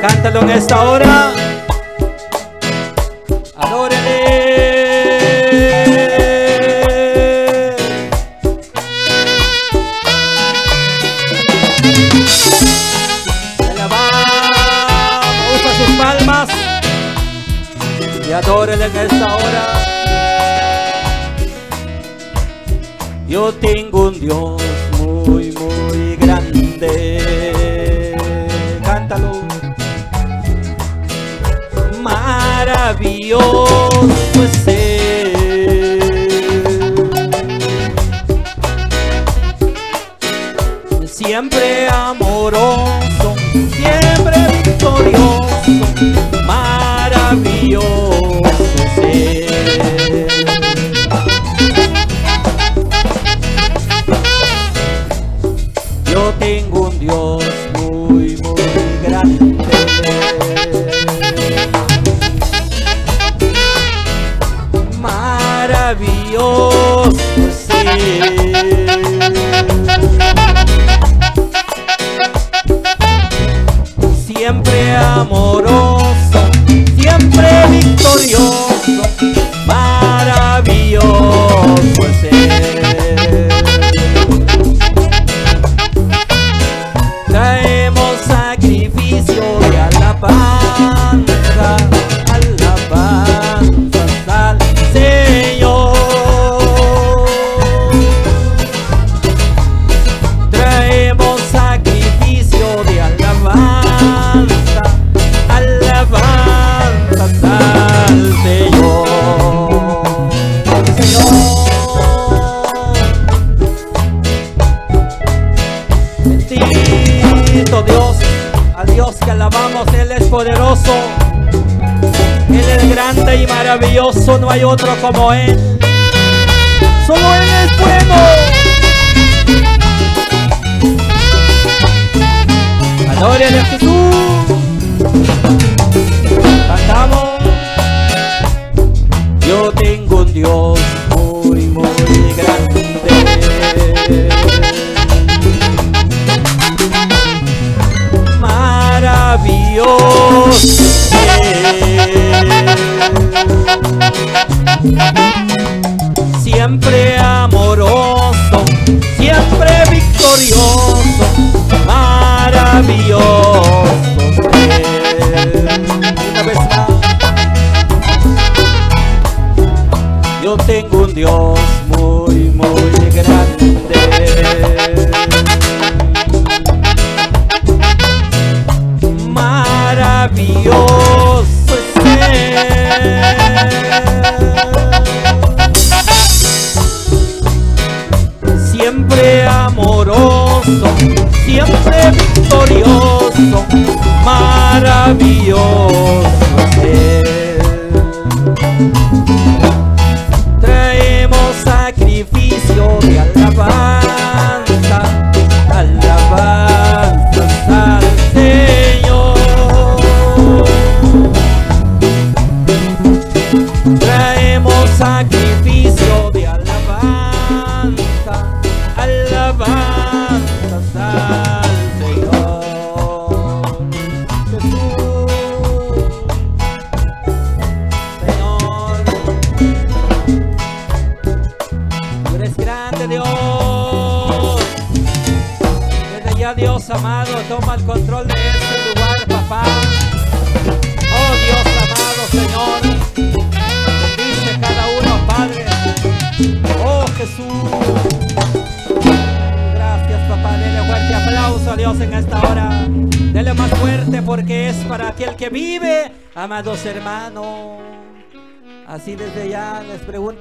Cántalo en esta hora. Adórele. Alabamos, usa sus palmas y adórele en esta hora. Yo tengo un Dios muy, muy grande. Cántalo. Maravilloso es Él. Siempre amoroso, siempre victorioso, maravilloso Maravilloso es poderoso, Él es grande y maravilloso, no hay otro como Él. Solo Él es bueno. Siempre amoroso, siempre victorioso, maravilloso. Yo tengo un Dios muy, muy grande. maravilloso siempre victorioso, maravilloso es Dios amado, toma el control de este lugar, papá. Oh, Dios amado, Señor. Bendice cada uno, Padre. Oh, Jesús. Gracias, papá. Dele fuerte aplauso a Dios en esta hora. Dele más fuerte porque es para aquel que vive, amados hermanos. Así desde ya les pregunto.